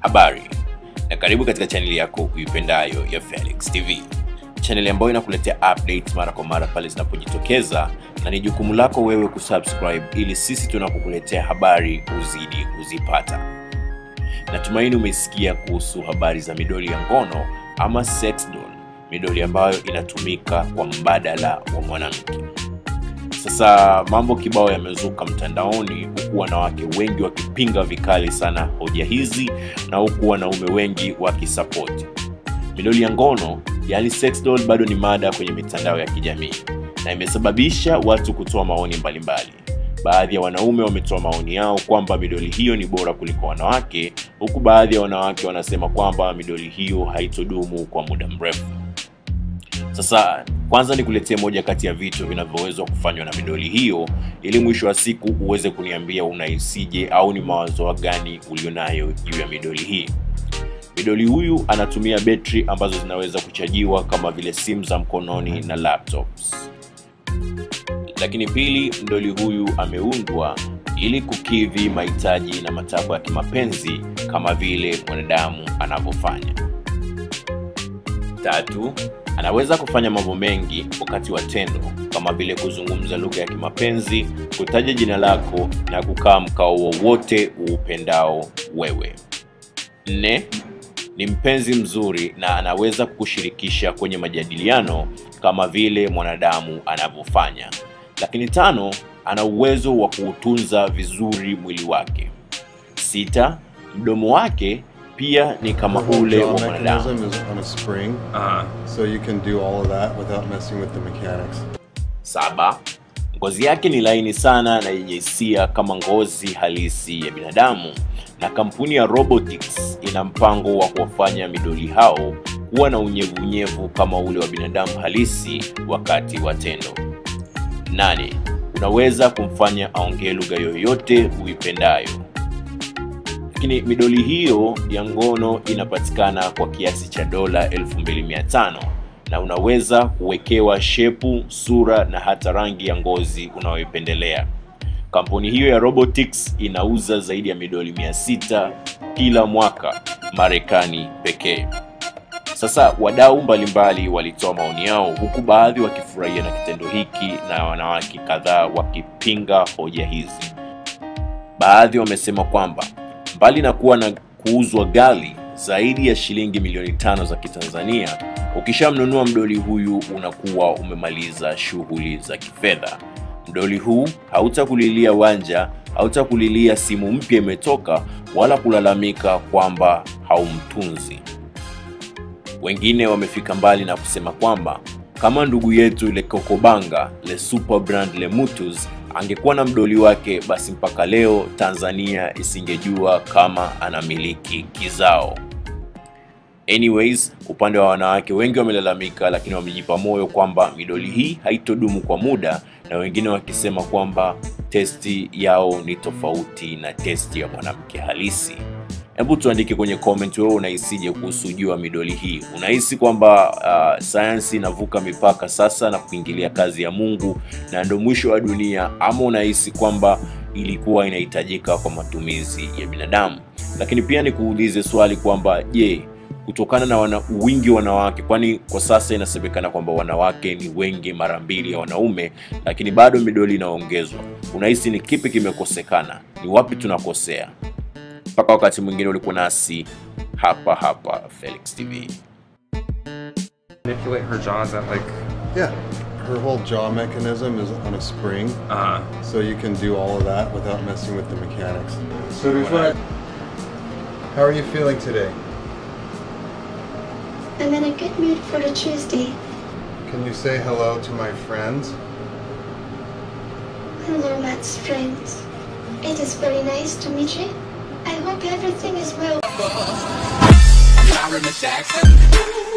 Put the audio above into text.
Habari na karibu katika chaneli yako uipendayo ya Felix TV, chaneli ambayo inakuletea updates mara kwa mara pale zinapojitokeza, na ni jukumu lako wewe kusubscribe ili sisi tunapokuletea habari uzidi kuzipata. Natumaini umesikia kuhusu habari za midoli ya ngono ama sex doll, midoli ambayo inatumika kwa mbadala wa mwanamke. Sasa mambo kibao yamezuka mtandaoni, huku wanawake wengi wakipinga vikali sana hoja hizi na huku wanaume wengi wakisapoti. Midoli ya ngono yani bado ni mada kwenye mitandao ya kijamii na imesababisha watu kutoa maoni mbalimbali. Baadhi ya wanaume wametoa maoni yao kwamba midoli hiyo ni bora kuliko wanawake, huku baadhi ya wanawake wanasema kwamba midoli hiyo haitodumu kwa muda mrefu. Sasa kwanza nikuletee moja kati ya vitu vinavyoweza kufanywa na midoli hiyo, ili mwisho wa siku uweze kuniambia unahisije au ni mawazo gani ulionayo juu ya midoli hii. Midoli huyu anatumia betri ambazo zinaweza kuchajiwa kama vile simu za mkononi na laptops. Lakini pili, mdoli huyu ameundwa ili kukidhi mahitaji na matakwa ya kimapenzi kama vile mwanadamu anavyofanya. Tatu, anaweza kufanya mambo mengi wakati wa tendo kama vile kuzungumza lugha ya kimapenzi, kutaja jina lako na kukaa mkao wowote uupendao wewe. Nne, ni mpenzi mzuri na anaweza kukushirikisha kwenye majadiliano kama vile mwanadamu anavyofanya. Lakini tano, ana uwezo wa kuutunza vizuri mwili wake. Sita, mdomo wake pia ni kama ule wa mwanadamu. mechanism is on a spring, Uh, so you can do all of that without messing with the mechanics. Saba, ngozi yake ni laini sana na yenye hisia kama ngozi halisi ya binadamu, na kampuni ya Robotics ina mpango wa kuwafanya midoli hao kuwa na unyevunyevu kama ule wa binadamu halisi wakati wa tendo. Nane, unaweza kumfanya aongee lugha yoyote uipendayo. Lakini midoli hiyo ya ngono inapatikana kwa kiasi cha dola 2500 na unaweza kuwekewa shepu, sura na hata rangi ya ngozi unayoipendelea. Kampuni hiyo ya Robotics inauza zaidi ya midoli 600 kila mwaka Marekani pekee. Sasa wadau mbalimbali walitoa maoni yao huku baadhi wakifurahia na kitendo hiki na wanawake kadhaa wakipinga hoja hizi. Baadhi wamesema kwamba mbali na kuwa na kuuzwa ghali zaidi ya shilingi milioni tano za Kitanzania, ukishamnunua mdoli huyu unakuwa umemaliza shughuli za kifedha. Mdoli huu hautakulilia wanja, hautakulilia simu mpya imetoka, wala kulalamika kwamba haumtunzi. Wengine wamefika mbali na kusema kwamba kama ndugu yetu Le Kokobanga Le Super Brand Le Mutus angekuwa na mdoli wake, basi mpaka leo Tanzania isingejua kama anamiliki kizao. Anyways, upande wa wanawake wengi wamelalamika, lakini wamejipa moyo kwamba midoli hii haitodumu kwa muda, na wengine wakisema kwamba testi yao ni tofauti na testi ya mwanamke halisi. Hebu tuandike kwenye comment, wewe unahisije kuhusu juu ya midoli hii? Unahisi kwamba uh, sayansi inavuka mipaka sasa na kuingilia kazi ya Mungu na ndo mwisho wa dunia, ama unahisi kwamba ilikuwa inahitajika kwa matumizi ya binadamu? Lakini pia nikuulize swali kwamba je, kutokana na wana, wingi wa wanawake, kwani kwa sasa inasemekana kwamba wanawake ni wengi mara mbili ya wanaume, lakini bado midoli inaongezwa. Unahisi ni kipi kimekosekana? Ni wapi tunakosea? Mpaka wakati mwingine ulikuwa nasi hapa hapa Felix TV. manipulate her jaw. Is that like? Yeah, her whole jaw mechanism is on a spring, Uh, so you can do all of that without messing with the mechanics. So there's what. How are you feeling today? I'm in a good mood for a Tuesday. Can you say hello to my friends? Hello, Matt's friends. It is very nice to meet you everything is well. Myra Jackson.